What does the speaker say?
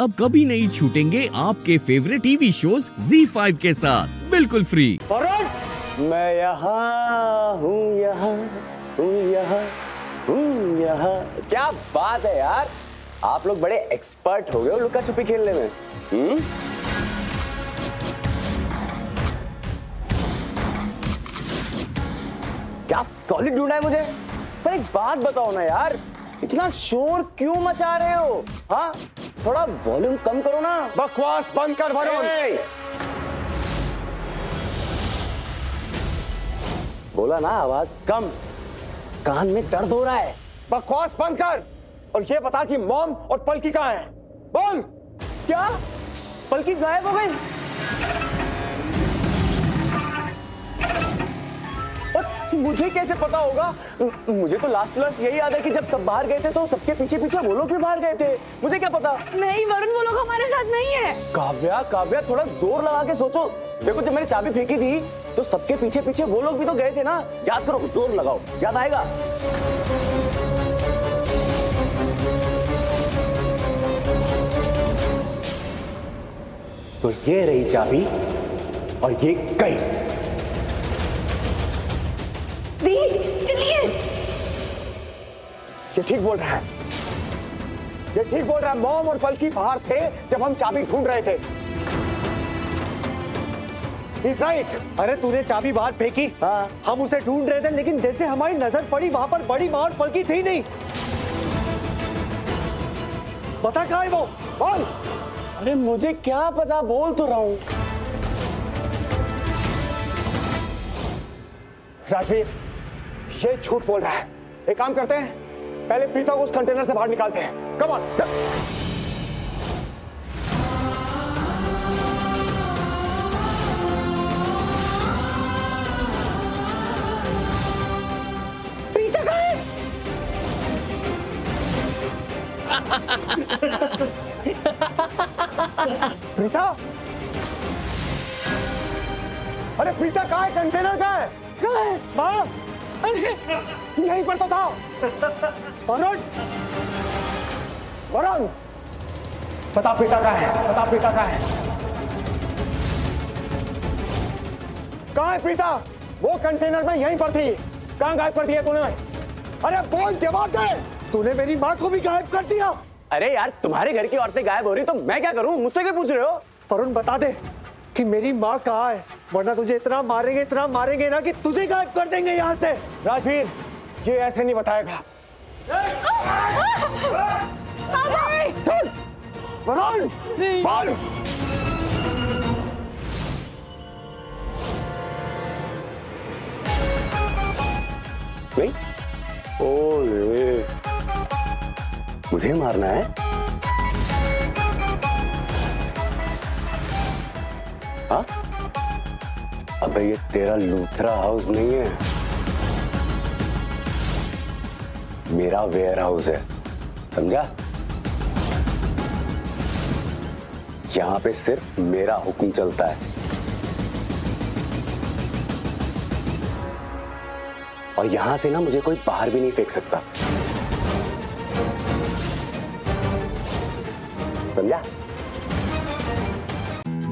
अब कभी नहीं छूटेंगे आपके फेवरेट टीवी शोज़ Z5 के साथ। बिल्कुल फ्री मैं यहाँ हूँ यहाँ हूँ यहाँ हूँ, यहाँ। क्या बात है यार! आप लोग बड़े एक्सपर्ट हो गए हो लुका छुपी खेलने में। हम्म? क्या सॉलिड ढूंढा है मुझे? पर एक बात बताओ ना यार, इतना शोर क्यों मचा रहे हो? हाँ? थोड़ा वॉल्यूम कम करो ना। बकवास बंद कर भरो बोला ना आवाज़ कम। कान में दर्द हो रहा है। बकवास बंद कर। और ये बता कि मॉम और पलकी कहाँ है। बोल। क्या? पलकी गायब हो गई? मुझे कैसे पता होगा? मुझे तो लास्ट लास्ट यही याद है कि जब सब बाहर गए थे तो सबके पीछे पीछे वो लोग भी बाहर गए थे। मुझे क्या पता? नहीं वरुण वो लोग हमारे साथ नहीं है। काव्या काव्या थोड़ा ज़ोर लगा के सोचो। देखो जब मैंने चाबी फेंकी थी तो सबके पीछे पीछे वो लोग भी तो गए थे ना। याद करो ज़ोर लगाओ। याद आएगा? तो ये रही चाबी और ये गई ये ठीक बोल रहा है। ये ठीक बोल रहा है मॉम और पलकी बाहर थे जब हम चाबी ढूंढ रहे थे। He's right. अरे तूने चाबी बाहर फेंकी। हाँ। हम उसे ढूंढ रहे थे लेकिन जैसे हमारी नज़र पड़ी वहाँ पर बड़ी माँ और पलकी थी नहीं। पता कहा है वो? बोल। अरे मुझे क्या पता? बोल तो रहा हूँ। राजवीर ये झूठ बोल रहा है। एक काम करते हैं पहले प्रीता को उस कंटेनर से बाहर निकालते हैं। कम ऑन प्रीता अरे प्रीता कहा है? कंटेनर कहाँ है? कहाँ है? अरे यहीं पर तो था। वरुण वरुण। बता प्रीता कहाँ है बता प्रीता कहाँ है। कहाँ है प्रीता वो कंटेनर में यहीं पर थी। कहाँ गायब कर दिया तूने? अरे बोल जवाब दे। तूने मेरी माँ को भी गायब कर दिया। अरे यार तुम्हारे घर की औरतें गायब हो रही तो मैं क्या करूँ? मुझसे क्या पूछ रहे हो? वरुण बता दे। कि मेरी माँ कहाँ है? वरना तुझे इतना मारेंगे इतना मारेंगे ना कि तुझे गायब कर देंगे यहाँ से। राजवीर ये ऐसे नहीं बताएगा। वरुण नहीं। ओए मुझे मारना है? हाँ? अबे ये तेरा लूथरा हाउस नहीं है। मेरा वेयर हाउस है, समझा? यहाँ पे सिर्फ़ मेरा हुक्म चलता है। और यहाँ से ना मुझे कोई बाहर भी नहीं फेंक सकता। समझा?